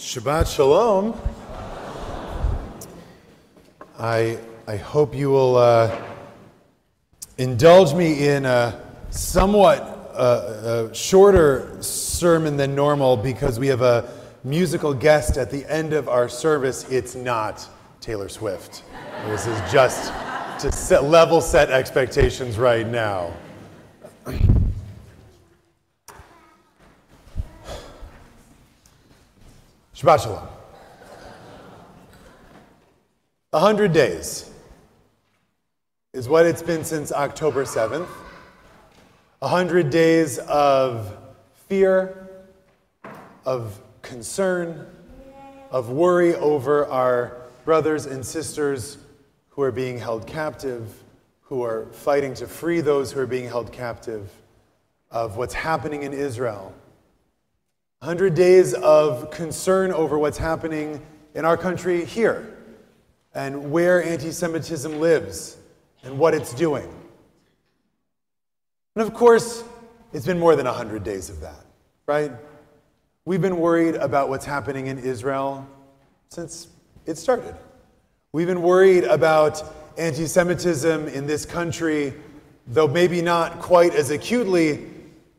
Shabbat Shalom. I, I hope you will uh, indulge me in a somewhat uh, a shorter sermon than normal because we have a musical guest at the end of our service. It's not Taylor Swift. This is just to set, level set expectations right now. Shabbat Shalom. A hundred days is what it's been since October 7th. A hundred days of fear, of concern, of worry over our brothers and sisters who are being held captive, who are fighting to free those who are being held captive, of what's happening in Israel 100 days of concern over what's happening in our country here and where anti Semitism lives and what it's doing. And of course, it's been more than 100 days of that, right? We've been worried about what's happening in Israel since it started. We've been worried about anti Semitism in this country, though maybe not quite as acutely,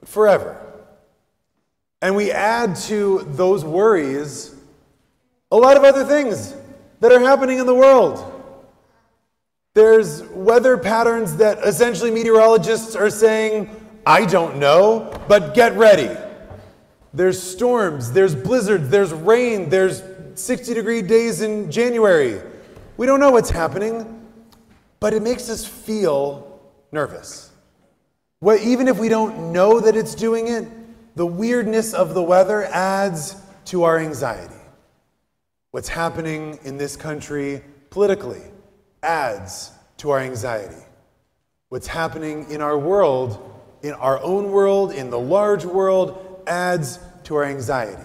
forever. And we add to those worries a lot of other things that are happening in the world. There's weather patterns that essentially meteorologists are saying, I don't know, but get ready. There's storms, there's blizzards, there's rain, there's 60 degree days in January. We don't know what's happening, but it makes us feel nervous. Even if we don't know that it's doing it, the weirdness of the weather adds to our anxiety. What's happening in this country politically adds to our anxiety. What's happening in our world, in our own world, in the large world, adds to our anxiety.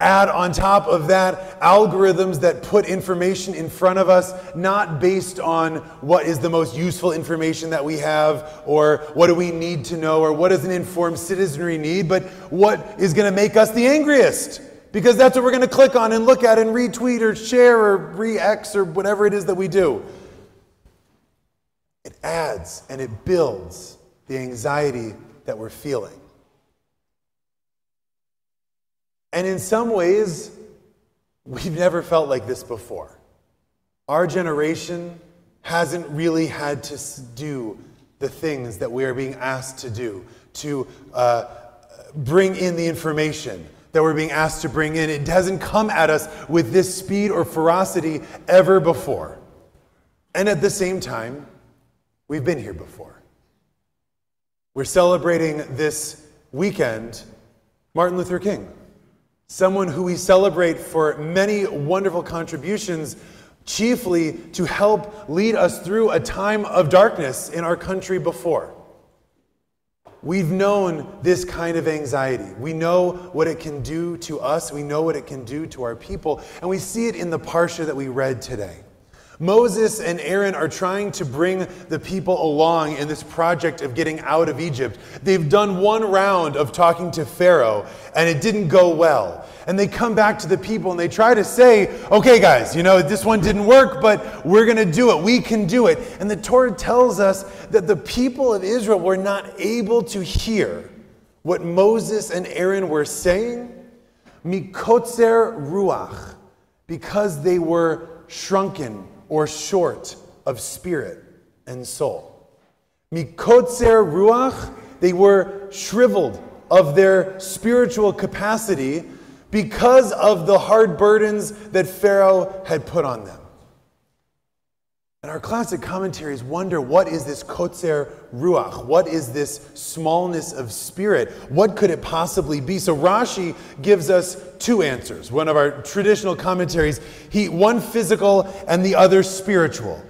Add on top of that algorithms that put information in front of us, not based on what is the most useful information that we have, or what do we need to know, or what does an informed citizenry need, but what is going to make us the angriest. Because that's what we're going to click on and look at and retweet or share or re X or whatever it is that we do. It adds and it builds the anxiety that we're feeling. And in some ways, we've never felt like this before. Our generation hasn't really had to do the things that we are being asked to do, to uh, bring in the information that we're being asked to bring in. It hasn't come at us with this speed or ferocity ever before. And at the same time, we've been here before. We're celebrating this weekend Martin Luther King someone who we celebrate for many wonderful contributions, chiefly to help lead us through a time of darkness in our country before. We've known this kind of anxiety. We know what it can do to us. We know what it can do to our people. And we see it in the Parsha that we read today. Moses and Aaron are trying to bring the people along in this project of getting out of Egypt. They've done one round of talking to Pharaoh, and it didn't go well. And they come back to the people and they try to say, okay, guys, you know, this one didn't work, but we're going to do it. We can do it. And the Torah tells us that the people of Israel were not able to hear what Moses and Aaron were saying. Mikotzer ruach, because they were shrunken or short of spirit and soul. Mikotzer ruach, they were shriveled of their spiritual capacity because of the hard burdens that Pharaoh had put on them. And our classic commentaries wonder what is this kotzer ruach? What is this smallness of spirit? What could it possibly be? So Rashi gives us two answers. One of our traditional commentaries, he one physical and the other spiritual.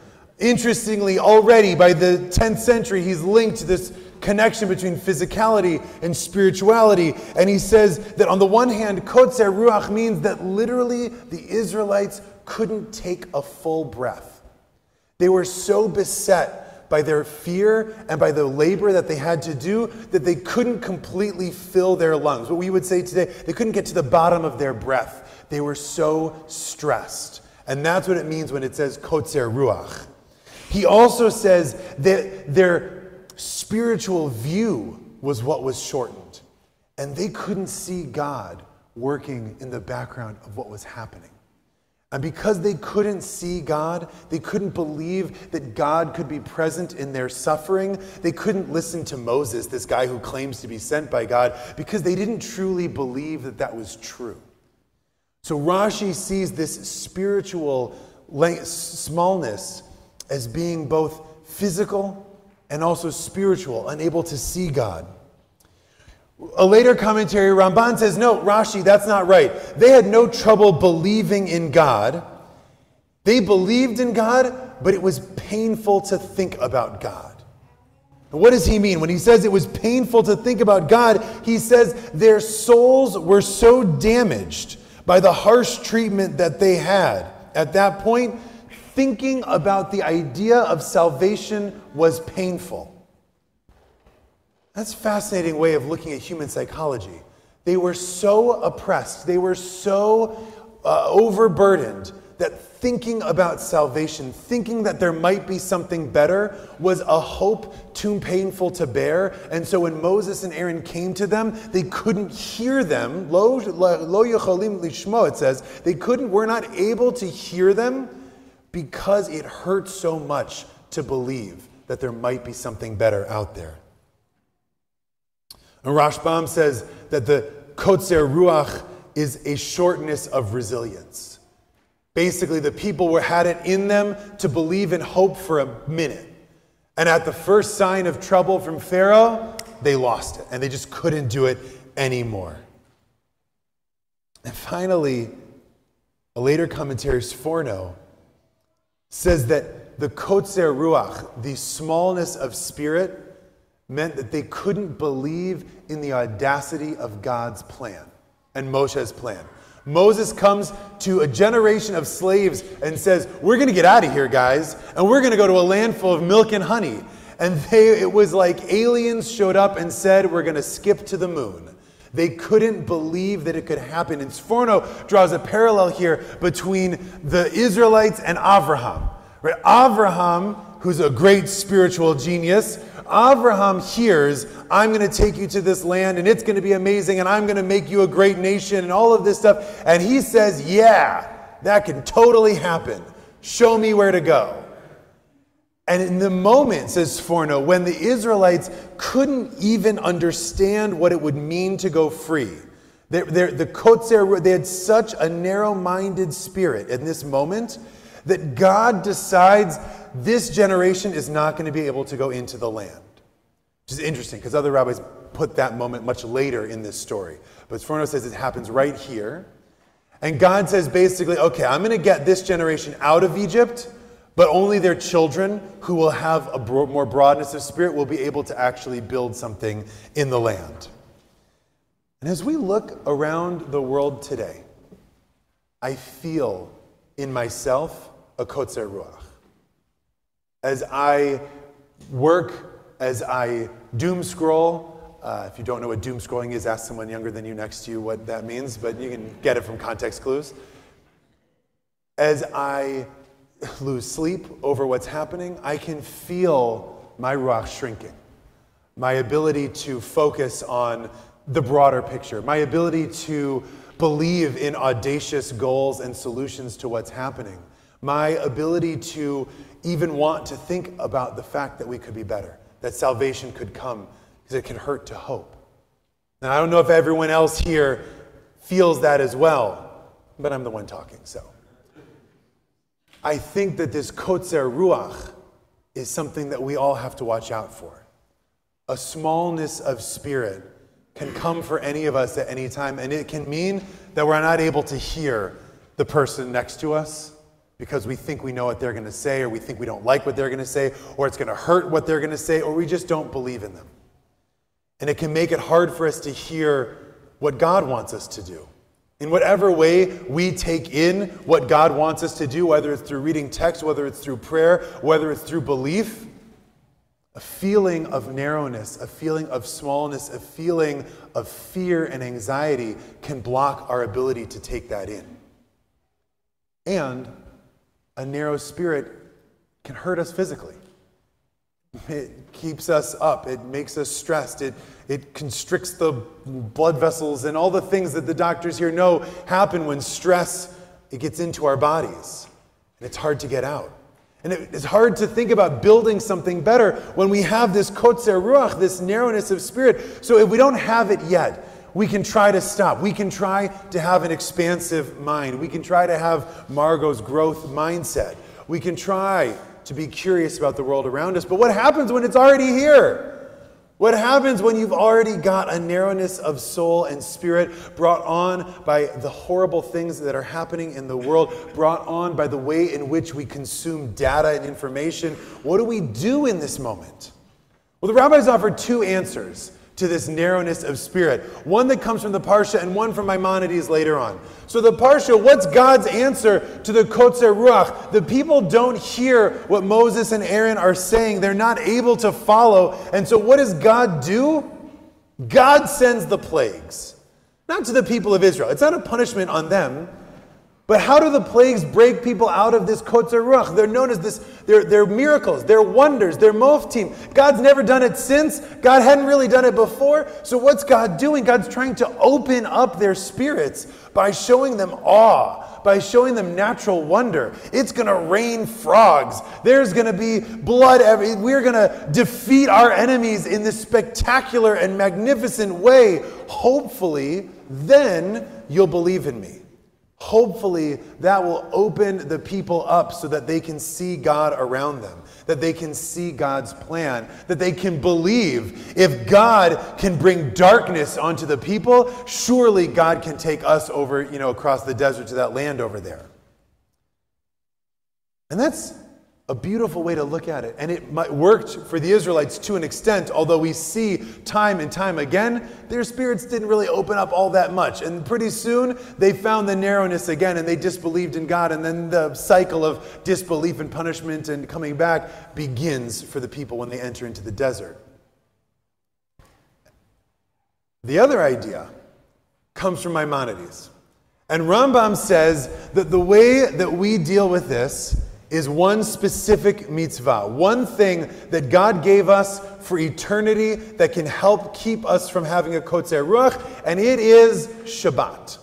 Interestingly, already by the 10th century, he's linked to this connection between physicality and spirituality. And he says that on the one hand, kotzer ruach means that literally the Israelites couldn't take a full breath. They were so beset by their fear and by the labor that they had to do that they couldn't completely fill their lungs. What we would say today, they couldn't get to the bottom of their breath They were so stressed. And that's what it means when it says kotzer ruach. He also says that their spiritual view was what was shortened. And they couldn't see God working in the background of what was happening. And because they couldn't see God, they couldn't believe that God could be present in their suffering, they couldn't listen to Moses, this guy who claims to be sent by God, because they didn't truly believe that that was true. So Rashi sees this spiritual smallness as being both physical and also spiritual, unable to see God. A later commentary, Ramban says, no, Rashi, that's not right. They had no trouble believing in God. They believed in God, but it was painful to think about God. What does he mean? When he says it was painful to think about God, he says their souls were so damaged by the harsh treatment that they had. At that point, thinking about the idea of salvation was painful. That's a fascinating way of looking at human psychology. They were so oppressed, they were so uh, overburdened that thinking about salvation, thinking that there might be something better, was a hope too painful to bear. And so when Moses and Aaron came to them, they couldn't hear them. Lo, lo yacholim lishmo, it says. They couldn't, were not able to hear them because it hurt so much to believe that there might be something better out there. And Rashbam says that the Kotzer Ruach is a shortness of resilience. Basically, the people were, had it in them to believe in hope for a minute. And at the first sign of trouble from Pharaoh, they lost it and they just couldn't do it anymore. And finally, a later commentary, Sforno, says that the Kotzer Ruach, the smallness of spirit, meant that they couldn't believe in the audacity of God's plan and Moshe's plan. Moses comes to a generation of slaves and says, We're going to get out of here, guys, and we're going to go to a land full of milk and honey. And they, it was like aliens showed up and said, We're going to skip to the moon. They couldn't believe that it could happen. And Sforno draws a parallel here between the Israelites and Avraham. Right? Avraham, who's a great spiritual genius, Abraham hears, I'm going to take you to this land and it's going to be amazing and I'm going to make you a great nation and all of this stuff. And he says, Yeah, that can totally happen. Show me where to go. And in the moment, says Sforno, when the Israelites couldn't even understand what it would mean to go free, they're, the Kotzer, they had such a narrow minded spirit in this moment that God decides this generation is not going to be able to go into the land. Which is interesting because other rabbis put that moment much later in this story. But Sforno says it happens right here. And God says basically, okay, I'm going to get this generation out of Egypt, but only their children who will have a bro- more broadness of spirit will be able to actually build something in the land. And as we look around the world today, I feel in myself a kotzer ruach as I work, as I doom scroll. Uh, if you don't know what doom scrolling is, ask someone younger than you next to you what that means, but you can get it from context clues. As I lose sleep over what's happening, I can feel my ruach shrinking, my ability to focus on the broader picture, my ability to believe in audacious goals and solutions to what's happening, my ability to even want to think about the fact that we could be better, that salvation could come, because it can hurt to hope. Now, I don't know if everyone else here feels that as well, but I'm the one talking, so. I think that this kotzer ruach is something that we all have to watch out for. A smallness of spirit can come for any of us at any time, and it can mean that we're not able to hear the person next to us because we think we know what they're going to say, or we think we don't like what they're going to say, or it's going to hurt what they're going to say, or we just don't believe in them. And it can make it hard for us to hear what God wants us to do. In whatever way we take in what God wants us to do, whether it's through reading text, whether it's through prayer, whether it's through belief, a feeling of narrowness, a feeling of smallness, a feeling of fear and anxiety can block our ability to take that in. And a narrow spirit can hurt us physically. It keeps us up, it makes us stressed, it, it constricts the blood vessels, and all the things that the doctors here know happen when stress it gets into our bodies. And it's hard to get out. And it's hard to think about building something better when we have this kotzer ruach, this narrowness of spirit. So if we don't have it yet, we can try to stop. We can try to have an expansive mind. We can try to have Margot's growth mindset. We can try to be curious about the world around us. But what happens when it's already here? What happens when you've already got a narrowness of soul and spirit brought on by the horrible things that are happening in the world, brought on by the way in which we consume data and information? What do we do in this moment? Well, the rabbis offer two answers to this narrowness of spirit. One that comes from the Parsha and one from Maimonides later on. So, the Parsha, what's God's answer to the Kotzer Ruach? The people don't hear what Moses and Aaron are saying, they're not able to follow. And so, what does God do? God sends the plagues, not to the people of Israel. It's not a punishment on them. But how do the plagues break people out of this kotzer ruach? They're known as this, they're, they're miracles, they're wonders, they're moftim. God's never done it since. God hadn't really done it before. So what's God doing? God's trying to open up their spirits by showing them awe, by showing them natural wonder. It's going to rain frogs. There's going to be blood. We're going to defeat our enemies in this spectacular and magnificent way. Hopefully, then you'll believe in me. Hopefully, that will open the people up so that they can see God around them, that they can see God's plan, that they can believe if God can bring darkness onto the people, surely God can take us over, you know, across the desert to that land over there. And that's a beautiful way to look at it. And it worked for the Israelites to an extent, although we see time and time again, their spirits didn't really open up all that much. And pretty soon, they found the narrowness again and they disbelieved in God. And then the cycle of disbelief and punishment and coming back begins for the people when they enter into the desert. The other idea comes from Maimonides. And Rambam says that the way that we deal with this is one specific mitzvah, one thing that God gave us for eternity that can help keep us from having a kotzer ruach, and it is Shabbat.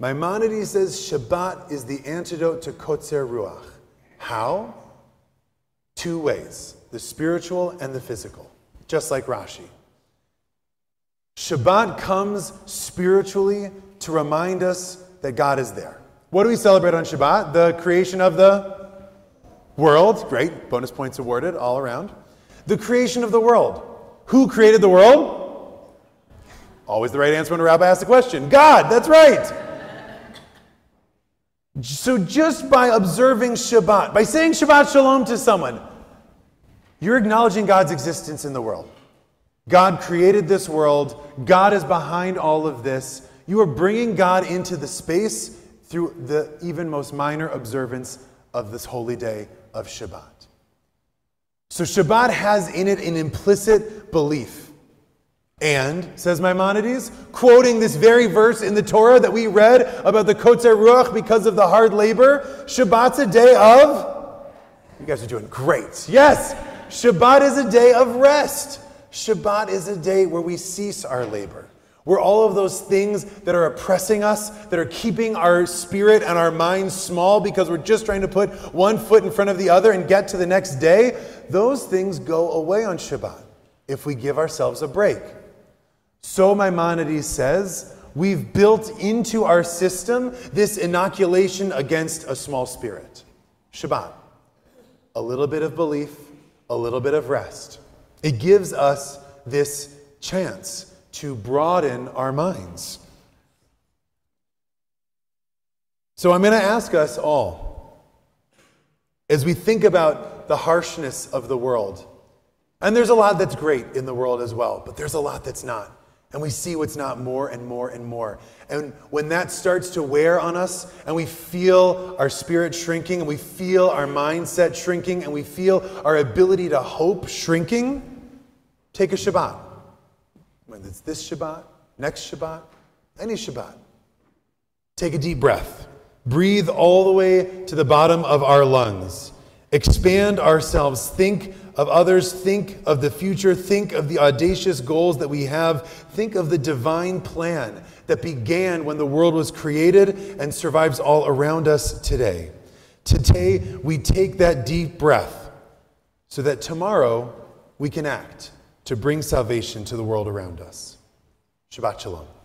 Maimonides says Shabbat is the antidote to kotzer ruach. How? Two ways the spiritual and the physical, just like Rashi. Shabbat comes spiritually to remind us that God is there. What do we celebrate on Shabbat? The creation of the world. Great. Bonus points awarded all around. The creation of the world. Who created the world? Always the right answer when a rabbi asks a question. God, that's right. So just by observing Shabbat, by saying Shabbat Shalom to someone, you're acknowledging God's existence in the world. God created this world. God is behind all of this. You are bringing God into the space through the even most minor observance of this holy day of Shabbat. So Shabbat has in it an implicit belief. And, says Maimonides, quoting this very verse in the Torah that we read about the Kotzer Ruach because of the hard labor, Shabbat's a day of. You guys are doing great. Yes, Shabbat is a day of rest. Shabbat is a day where we cease our labor. Where all of those things that are oppressing us, that are keeping our spirit and our minds small because we're just trying to put one foot in front of the other and get to the next day, those things go away on Shabbat if we give ourselves a break. So Maimonides says, we've built into our system this inoculation against a small spirit. Shabbat. A little bit of belief, a little bit of rest. It gives us this chance to broaden our minds. So I'm going to ask us all, as we think about the harshness of the world, and there's a lot that's great in the world as well, but there's a lot that's not. And we see what's not more and more and more. And when that starts to wear on us, and we feel our spirit shrinking, and we feel our mindset shrinking, and we feel our ability to hope shrinking, take a Shabbat. Whether it's this Shabbat, next Shabbat, any Shabbat. Take a deep breath. Breathe all the way to the bottom of our lungs. Expand ourselves. Think of others. Think of the future. Think of the audacious goals that we have. Think of the divine plan that began when the world was created and survives all around us today. Today, we take that deep breath so that tomorrow we can act to bring salvation to the world around us. Shabbat Shalom.